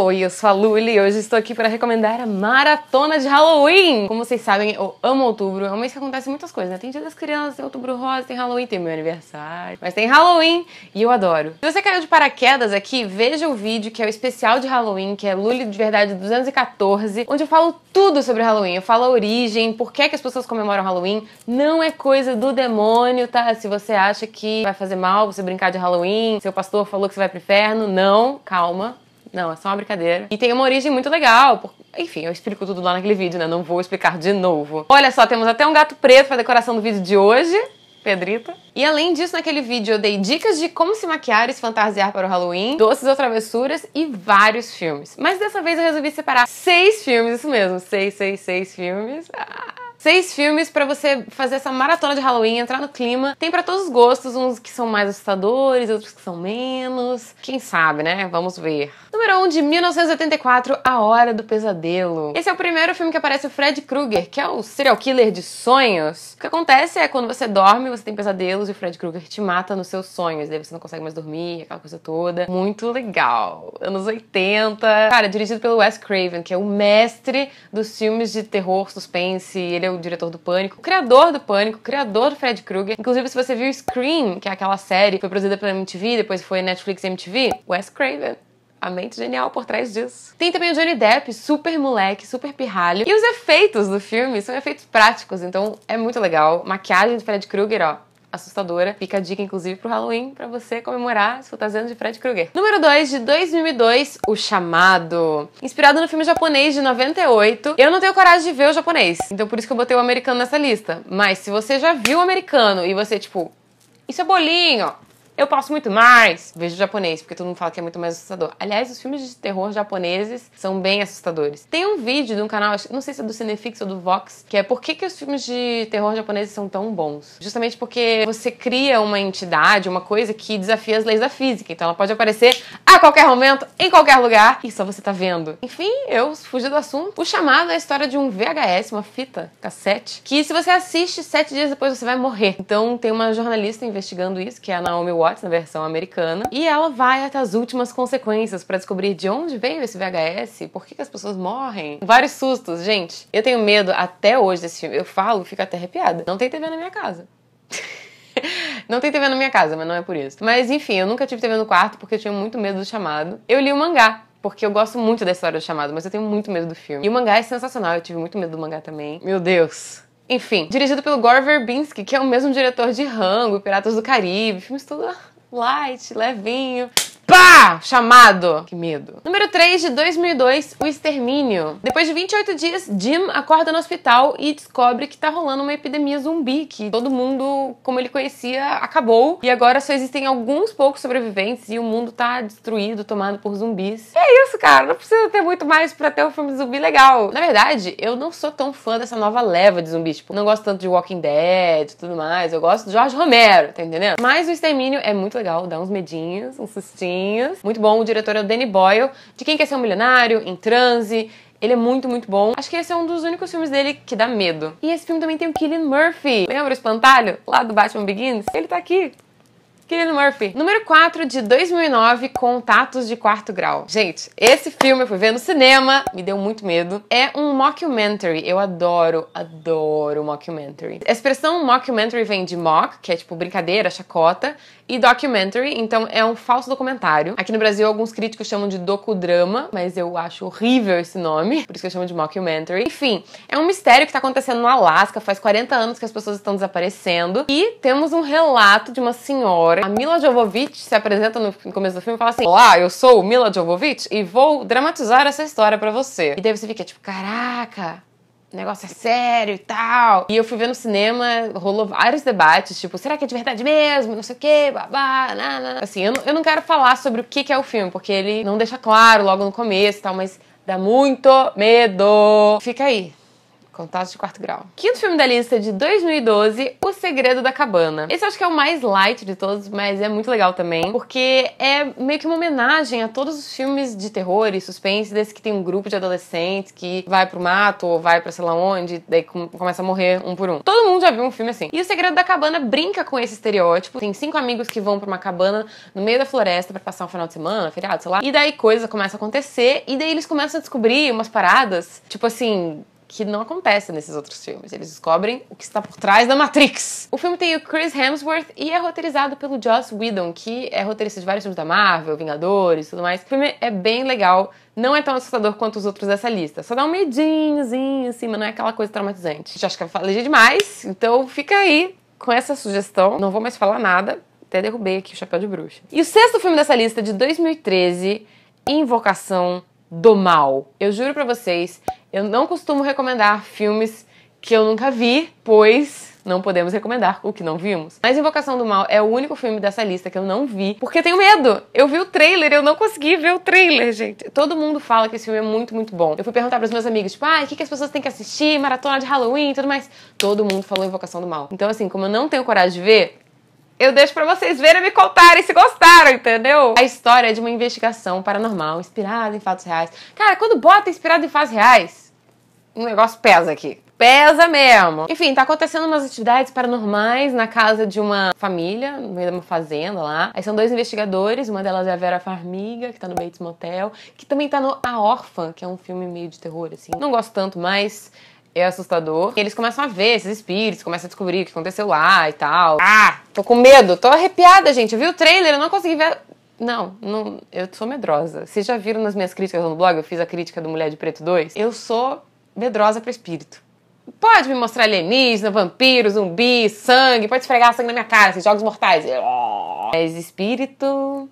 Oi, eu sou a Luli e hoje estou aqui para recomendar a maratona de Halloween. Como vocês sabem, eu amo outubro. É um mês que acontece muitas coisas, né? Tem dia das crianças, tem outubro rosa, tem Halloween, tem meu aniversário. Mas tem Halloween e eu adoro. Se você caiu de paraquedas aqui, veja o vídeo que é o especial de Halloween, que é Luli de Verdade 214, onde eu falo tudo sobre Halloween. Eu falo a origem, por que, que as pessoas comemoram Halloween. Não é coisa do demônio, tá? Se você acha que vai fazer mal você brincar de Halloween, seu pastor falou que você vai pro inferno, não, calma. Não, é só uma brincadeira. E tem uma origem muito legal. Por... Enfim, eu explico tudo lá naquele vídeo, né? Não vou explicar de novo. Olha só, temos até um gato preto pra decoração do vídeo de hoje. Pedrita. E além disso, naquele vídeo eu dei dicas de como se maquiar e se fantasiar para o Halloween, doces ou travessuras e vários filmes. Mas dessa vez eu resolvi separar seis filmes, isso mesmo, seis, seis, seis filmes. Ah Seis filmes para você fazer essa maratona de Halloween, entrar no clima. Tem para todos os gostos, uns que são mais assustadores, outros que são menos. Quem sabe, né? Vamos ver. Número 1 um de 1984, A Hora do Pesadelo. Esse é o primeiro filme que aparece o Fred Krueger, que é o serial killer de sonhos. O que acontece é quando você dorme, você tem pesadelos e o Fred Krueger te mata nos seus sonhos. Daí você não consegue mais dormir, aquela coisa toda. Muito legal. Anos 80. Cara, dirigido pelo Wes Craven, que é o mestre dos filmes de terror, suspense. Ele é o diretor do Pânico, o criador do Pânico, o criador do Fred Krueger. Inclusive, se você viu Scream, que é aquela série que foi produzida pela MTV, depois foi Netflix e MTV, Wes Craven a mente genial por trás disso. Tem também o Johnny Depp, super moleque, super pirralho. E os efeitos do filme são efeitos práticos, então é muito legal. Maquiagem do Fred Krueger, ó, assustadora. Fica a dica, inclusive, pro Halloween, para você comemorar se fantasiando de Fred Krueger. Número 2, de 2002, O Chamado. Inspirado no filme japonês de 98. Eu não tenho coragem de ver o japonês, então por isso que eu botei o americano nessa lista. Mas se você já viu o americano e você, tipo, isso é bolinho, eu posso muito mais. Vejo japonês, porque todo mundo fala que é muito mais assustador. Aliás, os filmes de terror japoneses são bem assustadores. Tem um vídeo de um canal, não sei se é do Cinefix ou do Vox, que é por que, que os filmes de terror japoneses são tão bons. Justamente porque você cria uma entidade, uma coisa que desafia as leis da física. Então ela pode aparecer a qualquer momento, em qualquer lugar, e só você tá vendo. Enfim, eu fugi do assunto. O chamado é a história de um VHS, uma fita cassete, que se você assiste sete dias depois você vai morrer. Então tem uma jornalista investigando isso, que é a Naomi Watts na versão americana, e ela vai até as últimas consequências para descobrir de onde veio esse VHS, por que, que, as pessoas morrem. Vários sustos, gente. Eu tenho medo até hoje desse filme. Eu falo, fico até arrepiada. Não tem TV na minha casa. Não tem TV na minha casa, mas não é por isso. Mas enfim, eu nunca tive TV no quarto porque eu tinha muito medo do chamado. Eu li o mangá, porque eu gosto muito da história do chamado, mas eu tenho muito medo do filme. E o mangá é sensacional, eu tive muito medo do mangá também. Meu Deus. Enfim, dirigido pelo Gore Verbinski, que é o mesmo diretor de Rango, Piratas do Caribe, filmes tudo light, levinho. Pá! Chamado! Que medo. Número 3 de 2002, O Extermínio. Depois de 28 dias, Jim acorda no hospital e descobre que tá rolando uma epidemia zumbi, que todo mundo, como ele conhecia, acabou. E agora só existem alguns poucos sobreviventes e o mundo tá destruído, tomado por zumbis. E é isso, cara. Não precisa ter muito mais pra ter um filme zumbi legal. Na verdade, eu não sou tão fã dessa nova leva de zumbis. Tipo, não gosto tanto de Walking Dead e tudo mais. Eu gosto de George Romero, tá entendendo? Mas O Extermínio é muito legal, dá uns medinhos, uns sustinhos muito bom. O diretor é o Danny Boyle, de Quem Quer Ser um Milionário, Em Transe. Ele é muito, muito bom. Acho que esse é um dos únicos filmes dele que dá medo. E esse filme também tem o Killian Murphy. Lembra o espantalho? Lá do Batman Begins? Ele tá aqui. Killian Murphy. Número 4 de 2009, Contatos de Quarto Grau. Gente, esse filme eu fui ver no cinema, me deu muito medo. É um mockumentary. Eu adoro, adoro mockumentary. A expressão mockumentary vem de mock, que é tipo brincadeira, chacota, e documentary, então é um falso documentário. Aqui no Brasil, alguns críticos chamam de docudrama, mas eu acho horrível esse nome, por isso que eu chamo de mockumentary. Enfim, é um mistério que tá acontecendo no Alasca, faz 40 anos que as pessoas estão desaparecendo, e temos um relato de uma senhora, a Mila Jovovich, se apresenta no começo do filme e fala assim: Olá, eu sou Mila Jovovich e vou dramatizar essa história para você. E daí você fica tipo, caraca, o negócio é sério e tal. E eu fui ver no cinema, rolou vários debates, tipo, será que é de verdade mesmo? Não sei o quê, babá, nada. Assim, eu não, eu não quero falar sobre o que, que é o filme, porque ele não deixa claro logo no começo e tal, mas dá muito medo. Fica aí Contatos de quarto grau. Quinto filme da lista de 2012, O Segredo da Cabana. Esse acho que é o mais light de todos, mas é muito legal também, porque é meio que uma homenagem a todos os filmes de terror e suspense desse que tem um grupo de adolescentes que vai pro mato ou vai pra sei lá onde, daí começa a morrer um por um. Todo mundo já viu um filme assim. E O Segredo da Cabana brinca com esse estereótipo. Tem cinco amigos que vão pra uma cabana no meio da floresta para passar um final de semana, feriado, sei lá. E daí coisa começa a acontecer e daí eles começam a descobrir umas paradas, tipo assim, que não acontece nesses outros filmes. Eles descobrem o que está por trás da Matrix. O filme tem o Chris Hemsworth e é roteirizado pelo Joss Whedon, que é roteirista de vários filmes da Marvel, Vingadores e tudo mais. O filme é bem legal. Não é tão assustador quanto os outros dessa lista. Só dá um medinhozinho, assim, mas não é aquela coisa traumatizante. Já acho que eu falei demais, então fica aí com essa sugestão. Não vou mais falar nada. Até derrubei aqui o chapéu de bruxa. E o sexto filme dessa lista, de 2013, Invocação do Mal. Eu juro pra vocês, eu não costumo recomendar filmes que eu nunca vi, pois não podemos recomendar o que não vimos. Mas Invocação do Mal é o único filme dessa lista que eu não vi, porque tenho medo. Eu vi o trailer, eu não consegui ver o trailer, gente. Todo mundo fala que esse filme é muito, muito bom. Eu fui perguntar pros meus amigos, tipo, ah, o que, que as pessoas têm que assistir? Maratona de Halloween e tudo mais. Todo mundo falou Invocação do Mal. Então, assim, como eu não tenho coragem de ver, eu deixo para vocês verem e me contarem se gostaram, entendeu? A história é de uma investigação paranormal inspirada em fatos reais. Cara, quando bota inspirado em fatos reais, um negócio pesa aqui. Pesa mesmo. Enfim, tá acontecendo umas atividades paranormais na casa de uma família, no meio de uma fazenda lá. Aí são dois investigadores, uma delas é a Vera Farmiga, que tá no Bates Motel, que também tá no A Órfã, que é um filme meio de terror, assim. Não gosto tanto, mas é assustador. E eles começam a ver esses espíritos, começam a descobrir o que aconteceu lá e tal. Ah, tô com medo, tô arrepiada, gente. Eu vi o trailer, eu não consegui ver. Não, não, eu sou medrosa. Vocês já viram nas minhas críticas no blog? Eu fiz a crítica do Mulher de Preto 2. Eu sou medrosa para espírito. Pode me mostrar alienígena, vampiro, zumbi, sangue, pode esfregar sangue na minha cara, assim, jogos mortais. Mas espírito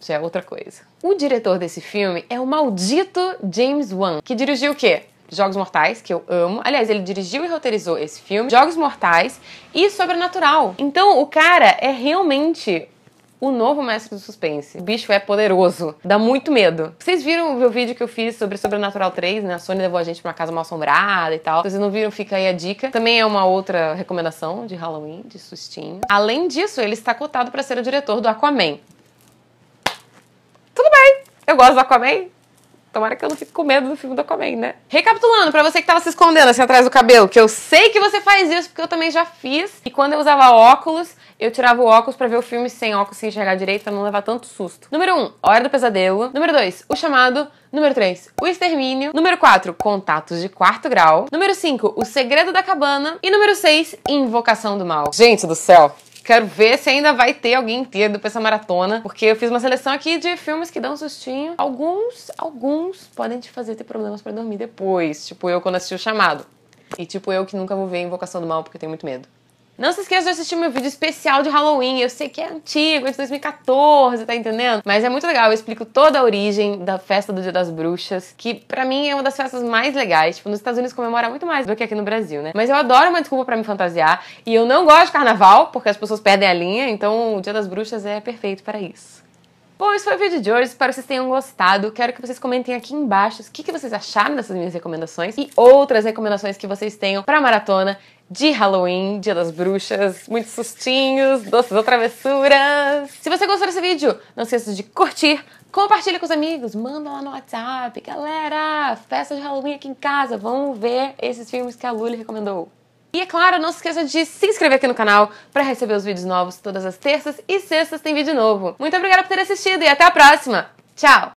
já é outra coisa. O diretor desse filme é o maldito James Wan, que dirigiu o quê? Jogos Mortais, que eu amo. Aliás, ele dirigiu e roteirizou esse filme, Jogos Mortais e Sobrenatural. Então, o cara é realmente o novo mestre do suspense. O bicho é poderoso, dá muito medo. Vocês viram o meu vídeo que eu fiz sobre Sobrenatural 3, né? A Sony levou a gente pra uma casa mal assombrada e tal. Se vocês não viram, fica aí a dica. Também é uma outra recomendação de Halloween, de sustinho. Além disso, ele está cotado para ser o diretor do Aquaman. Tudo bem, eu gosto do Aquaman, Tomara que eu não fique com medo do filme do Aquaman, né? Recapitulando, pra você que tava se escondendo assim atrás do cabelo, que eu sei que você faz isso porque eu também já fiz. E quando eu usava óculos, eu tirava o óculos para ver o filme sem óculos, sem enxergar direito, pra não levar tanto susto. Número 1, um, Hora do Pesadelo. Número 2, O Chamado. Número 3, O Extermínio. Número 4, Contatos de Quarto Grau. Número 5, O Segredo da Cabana. E número 6, Invocação do Mal. Gente do céu, Quero ver se ainda vai ter alguém inteiro pra essa maratona, porque eu fiz uma seleção aqui de filmes que dão sustinho. Alguns, alguns podem te fazer ter problemas para dormir depois, tipo eu quando assisti o chamado. E tipo eu que nunca vou ver Invocação do Mal porque tenho muito medo. Não se esqueça de assistir meu vídeo especial de Halloween. Eu sei que é antigo, é de 2014, tá entendendo? Mas é muito legal. Eu explico toda a origem da festa do Dia das Bruxas, que para mim é uma das festas mais legais. Tipo, nos Estados Unidos comemora muito mais do que aqui no Brasil, né? Mas eu adoro uma desculpa para me fantasiar. E eu não gosto de carnaval, porque as pessoas perdem a linha. Então o Dia das Bruxas é perfeito para isso. Bom, esse foi o vídeo de hoje, espero que vocês tenham gostado. Quero que vocês comentem aqui embaixo o que, que vocês acharam dessas minhas recomendações e outras recomendações que vocês tenham pra maratona de Halloween, Dia das Bruxas, muitos sustinhos, doces ou travessuras. Se você gostou desse vídeo, não esqueça de curtir, compartilha com os amigos, manda lá no WhatsApp. Galera, festa de Halloween aqui em casa, vamos ver esses filmes que a Luli recomendou. E é claro, não se esqueça de se inscrever aqui no canal para receber os vídeos novos todas as terças e sextas tem vídeo novo. Muito obrigada por ter assistido e até a próxima. Tchau!